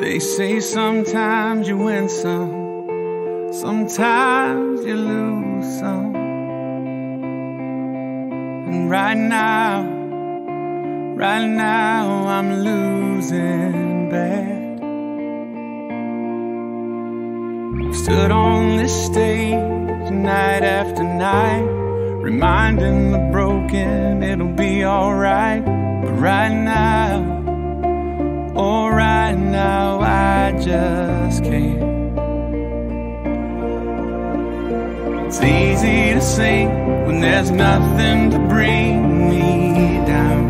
They say sometimes you win some, sometimes you lose some. And right now, right now, I'm losing bad. Stood on this stage night after night, reminding the broken it'll be alright. But right now, just can't. It's easy to sing when there's nothing to bring me down.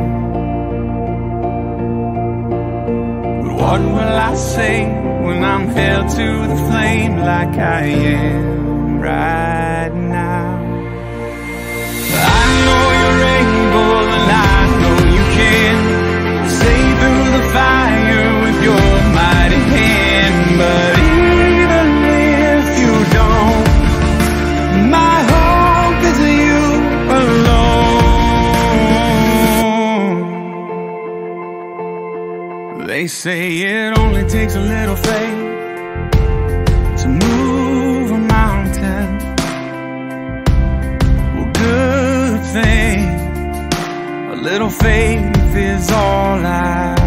But what will I say when I'm held to the flame like I am right now? They say it only takes a little faith to move a mountain. Well, good thing. A little faith is all I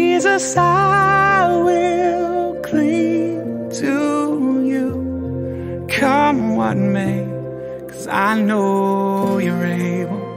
Jesus, I will cling to you. Come what may, cause I know you're able.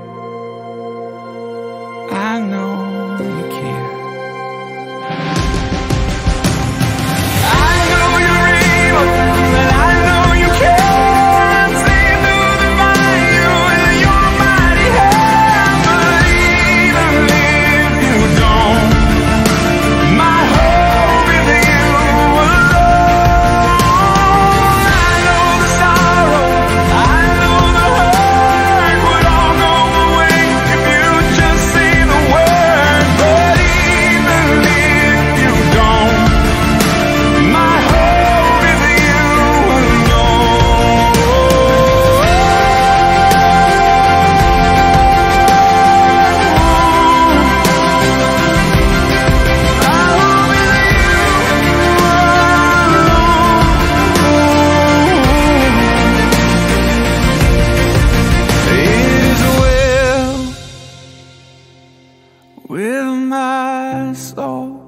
With my soul.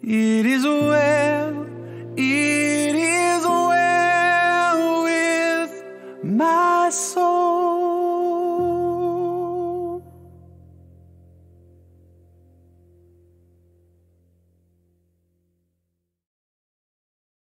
It is well,